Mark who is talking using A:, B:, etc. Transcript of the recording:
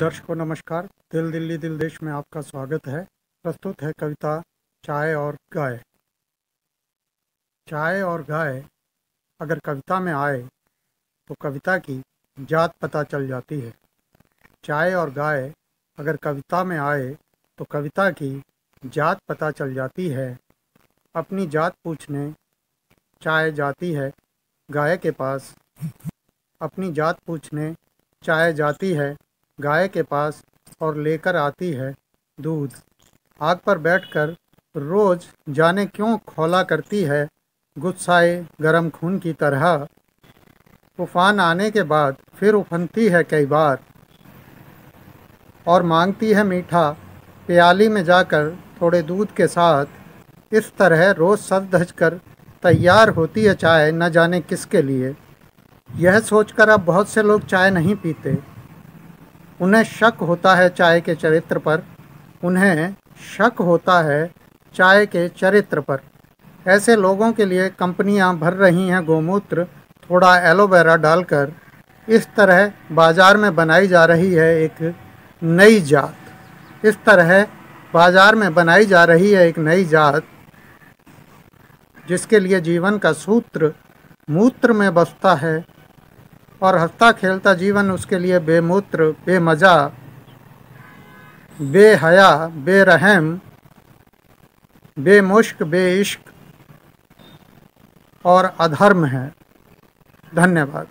A: दर्शकों, नमस्कार। दिल दिल्ली, दिल देश में आपका स्वागत है। प्रस्तुत है कविता चाय और गाय। चाय और गाय अगर कविता में आए तो कविता की जात पता चल जाती है। चाय और गाय अगर कविता में आए तो कविता की जात पता चल जाती है। अपनी जात पूछने चाय जाती है गाय के पास। अपनी जात पूछने चाय जाती है गाय के पास और लेकर आती है दूध। आग पर बैठकर रोज जाने क्यों खोला करती है? गुस्साए गरम खून की तरह। तूफ़ान आने के बाद फिर उफनती है कई बार। और मांगती है मीठा। प्याली में जाकर थोड़े दूध के साथ इस तरह रोज़ सज धज कर तैयार होती है चाय न जाने किसके लिए। यह सोचकर अब बहुत से लोग चाय नहीं पीते। उन्हें शक होता है चाय के चरित्र पर। उन्हें शक होता है चाय के चरित्र पर। ऐसे लोगों के लिए कंपनियाँ भर रही हैं गोमूत्र, थोड़ा एलोवेरा डालकर। इस तरह बाज़ार में बनाई जा रही है एक नई जात। इस तरह बाज़ार में बनाई जा रही है एक नई जात, जिसके लिए जीवन का सूत्र मूत्र में बसता है। और हंसता खेलता जीवन उसके लिए बेमूत्र, बेमज़ा, बेहया, बेरहम, बेमुश्क, बेइश्क और अधर्म है। धन्यवाद।